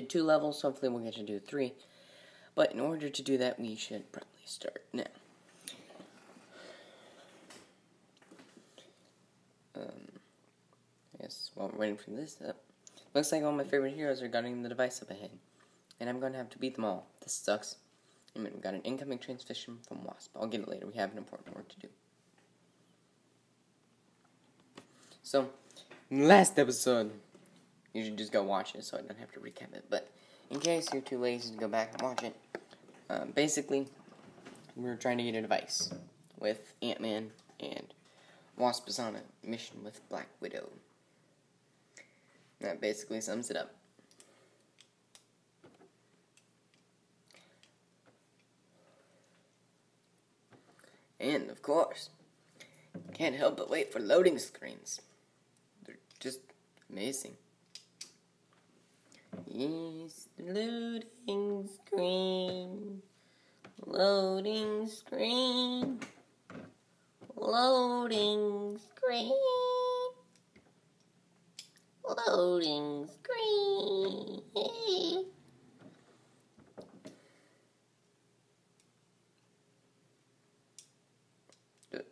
did two levels, hopefully we'll get to do three. But in order to do that, we should probably start now. Um, I guess while we're waiting for this up, looks like all my favorite heroes are guarding the device up ahead. And I'm going to have to beat them all. This sucks. I mean, we got an incoming transmission from Wasp. I'll get it later. We have an important work to do. So, last episode, you should just go watch it so I don't have to recap it. But in case you're too lazy to go back and watch it, um, basically, we are trying to get a device with Ant Man and Wasp is on a mission with Black Widow. That basically sums it up. And of course, can't help but wait for loading screens. They're just amazing. Yes, loading screen. Loading screen. Loading screen. Loading screen.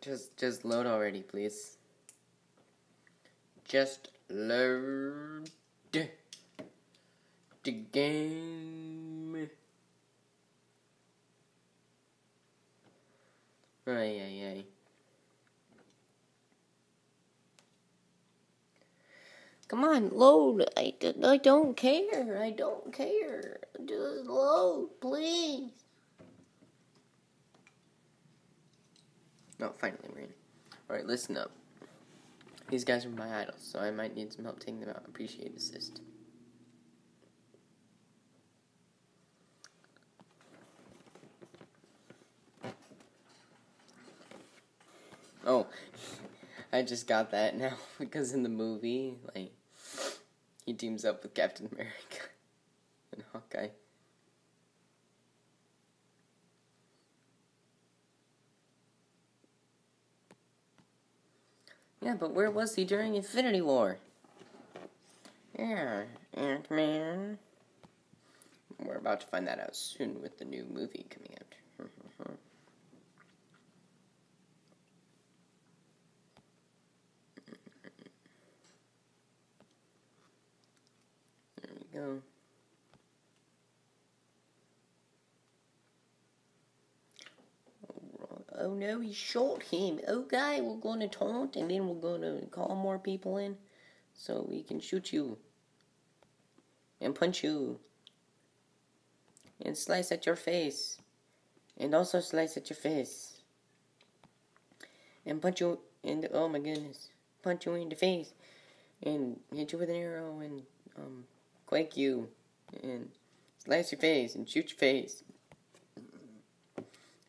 Just, just load already, please. Just load the game. Ay, ay, ay. Come on, load. I, I don't care. I don't care. Just load, please. Oh, finally we're in. Alright, listen up. These guys are my idols, so I might need some help taking them out. Appreciate assist. Oh, I just got that now because in the movie, like, he teams up with Captain America and Hawkeye. Yeah, but where was he during Infinity War? Yeah, Ant Man. We're about to find that out soon with the new movie coming out. there we go. oh no, he shot him. Okay, we're to taunt and then we're to call more people in so we can shoot you and punch you and slice at your face and also slice at your face and punch you in the, oh my goodness, punch you in the face and hit you with an arrow and um, quake you and slice your face and shoot your face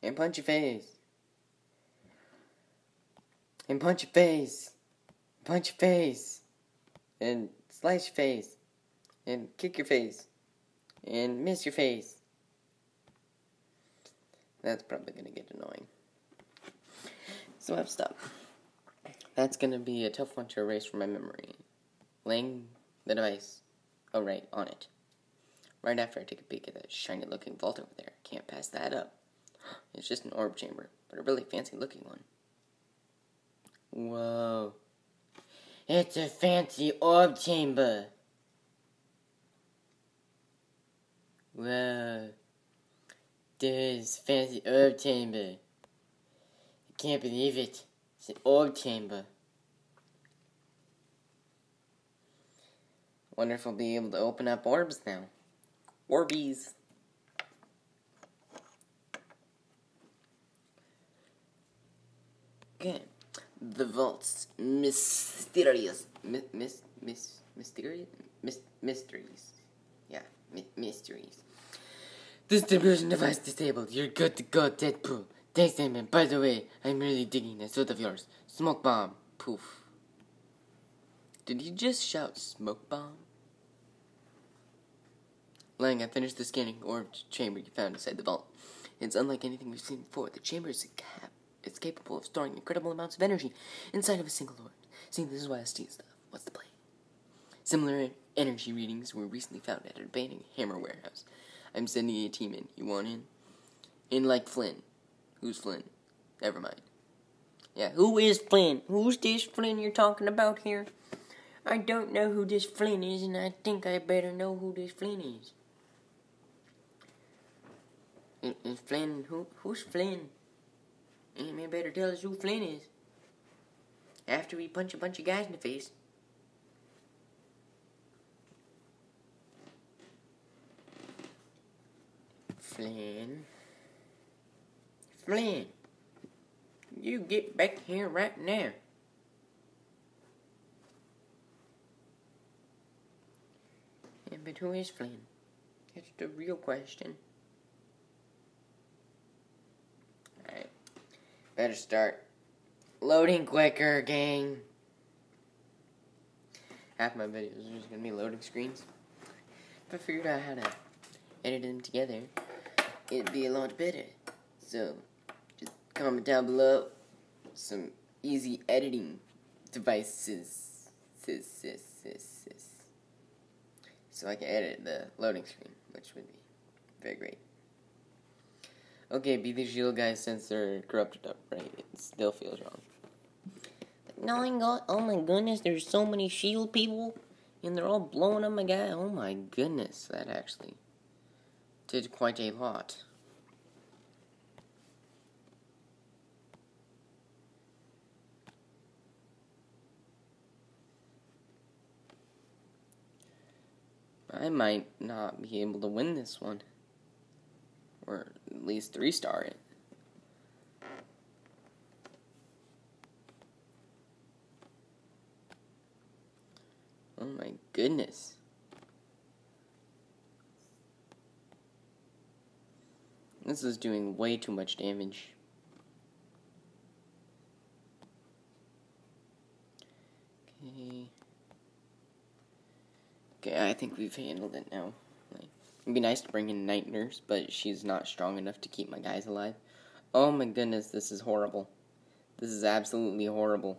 and punch your face and punch your face, punch your face, and slice your face, and kick your face, and miss your face. That's probably gonna get annoying. So I've stopped. That's gonna be a tough one to erase from my memory. Laying the device, oh right, on it. Right after I take a peek at that shiny looking vault over there. Can't pass that up. It's just an orb chamber, but a really fancy looking one. Whoa. It's a fancy orb chamber. Whoa. There's fancy orb chamber. I can't believe it. It's an orb chamber. Wonder if we'll be able to open up orbs now. Orbies. Good the vault's mysterious, mi- mis, mis, mysterious, mis, mysteries. Yeah, mi- mysteries. Distribution device disabled. You're good to go, Deadpool. Thanks, Ant-Man. By the way, I'm really digging that suit of yours. Smoke bomb. Poof. Did he just shout smoke bomb? Lang, I finished the scanning orb chamber you found inside the vault. It's unlike anything we've seen before. The chamber is a cap it's capable of storing incredible amounts of energy inside of a single orb. See, this is why I steal stuff. What's the play? Similar energy readings were recently found at a abandoned hammer warehouse. I'm sending a team in. You want in? In like Flynn. Who's Flynn? Never mind. Yeah, who is Flynn? Who's this Flynn you're talking about here? I don't know who this Flynn is, and I think I better know who this Flynn is. Is Flynn who? Who's Flynn? Ant-Man better tell us who Flynn is. After we punch a bunch of guys in the face. Flynn. Flynn. You get back here right now. And but who is Flynn? That's the real question. Alright. Better start loading quicker, gang. Half my videos are just gonna be loading screens. If I figured out how to edit them together, it'd be a lot better. So, just comment down below some easy editing devices. Sis, sis, sis. So I can edit the loading screen, which would be very great. Okay, be the shield guys since they're corrupted up, right? It still feels wrong. Nine God, oh my goodness, there's so many shield people, and they're all blowing up my guy. Oh my goodness, that actually did quite a lot. I might not be able to win this one. Or at least three star it. Oh my goodness. This is doing way too much damage. Okay. Okay, I think we've handled it now. It'd be nice to bring in Night Nurse, but she's not strong enough to keep my guys alive. Oh my goodness, this is horrible. This is absolutely horrible.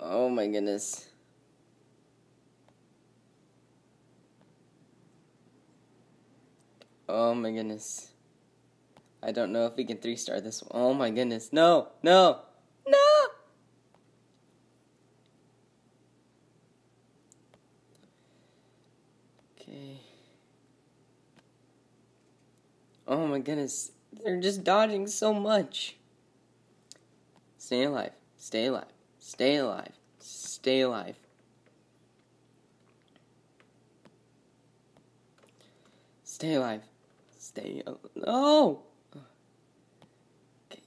Oh my goodness. Oh my goodness. I don't know if we can three star this one. Oh my goodness. No, no, no! Okay. Oh my goodness. They're just dodging so much. Stay alive. Stay alive. Stay alive. Stay alive. Stay alive. Stay. Al- no! Okay.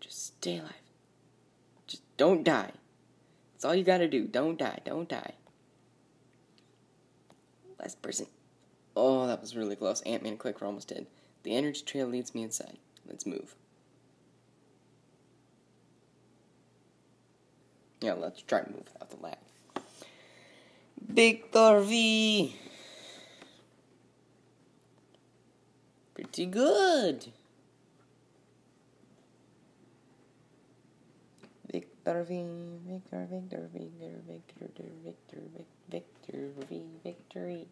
Just stay alive. Just don't die. That's all you gotta do. Don't die. Don't die. Last person. Oh, that was really close. Ant Man quick, we're almost dead. The energy trail leads me inside. Let's move. Yeah, let's try to move without the lag. Victor V. Pretty good. Victor V, Victor, Victor, Victor, Victor, Victor, Victor, V, victory.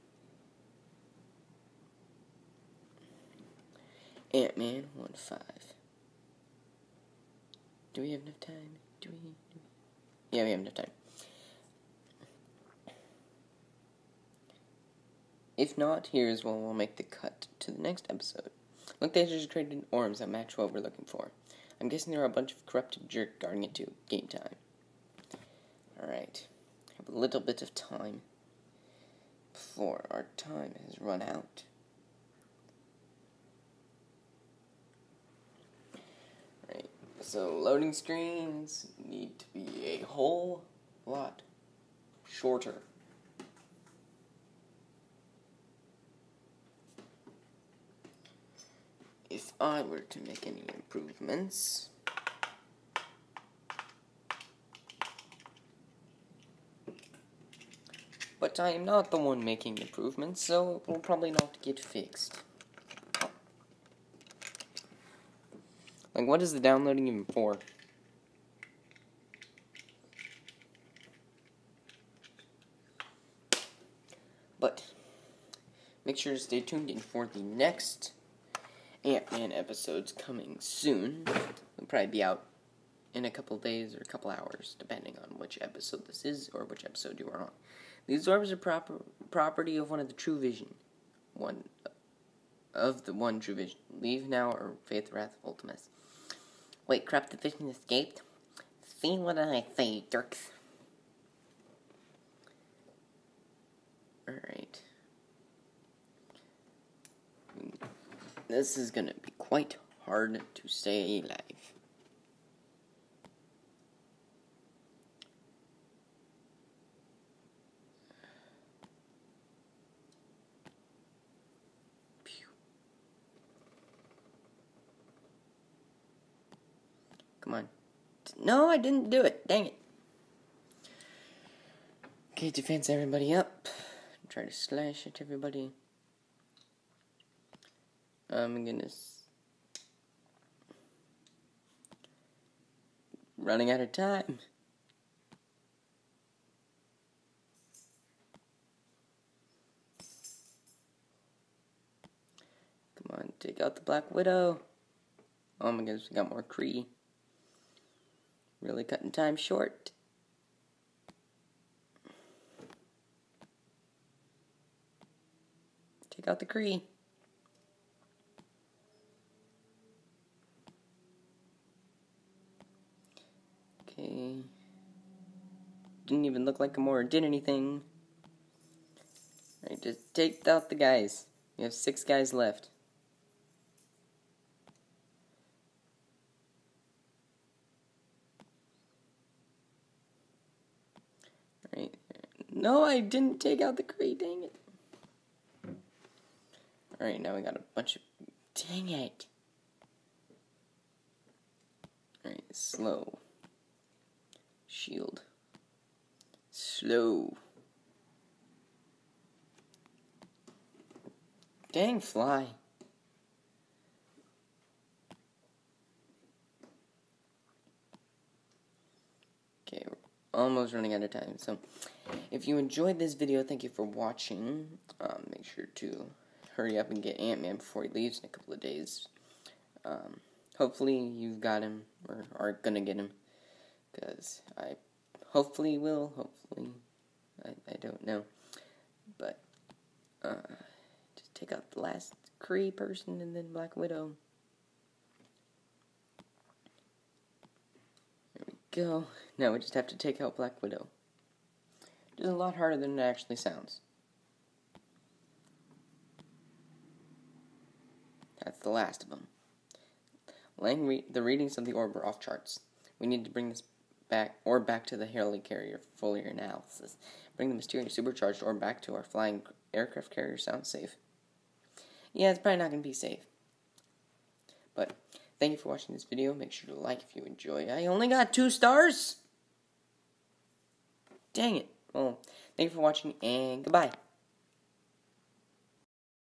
Ant Man 1 5. Do we have enough time? Do we? Do we? Yeah, we have enough time. If not, here's when we'll make the cut to the next episode. Look, they just created orms that match what we're looking for. I'm guessing there are a bunch of corrupted jerk guarding it too. Game time. Alright. Have a little bit of time before our time has run out. So loading screens need to be a whole lot shorter. If I were to make any improvements, but I am not the one making improvements, so it will probably not get fixed. Like, what is the downloading even for? But make sure to stay tuned in for the next Ant-Man episodes coming soon. It'll probably be out in a couple days or a couple hours, depending on which episode this is or which episode you are on. These orbs are proper property of one of the True Vision, one of the one True Vision. Leave now or Faith Wrath of Ultimus. Wait, crap! The vision escaped. See what I say, jerks. All right. This is gonna be quite hard to say alive. Come on. No, I didn't do it. Dang it. Okay, defense everybody up. Try to slash at everybody. Oh, I'm gonna. Running out of time. Come on, take out the Black Widow. Oh my goodness, we got more Kree. Really cutting time short. Take out the Kree. Okay. Didn't even look like Gamora did anything. Alright, just take out the guys. We have six guys left. Alright. No, I didn't take out the Kree, dang it. Alright, now we got a bunch of... Dang it. Alright, slow. Shield. Slow. Dang fly. Okay, we're almost running out of time. So, if you enjoyed this video, thank you for watching. Um, make sure to hurry up and get Ant-Man before he leaves in a couple of days. Um, hopefully you've got him, or are gonna get him because I hopefully will. Hopefully, I, I don't know, but uh, just take out the last Kree person and then Black Widow. There we go. Now we just have to take out Black Widow. It is a lot harder than it actually sounds. That's the last of them. Lang re- the readings of the orb are off charts. We need to bring this back or back to the Helicarrier for your analysis. Bring the mysterious supercharged or back to our flying aircraft carrier sounds safe. Yeah, it's probably not going to be safe. But thank you for watching this video. Make sure to like if you enjoy. I only got two stars. Dang it. Well, thank you for watching and goodbye.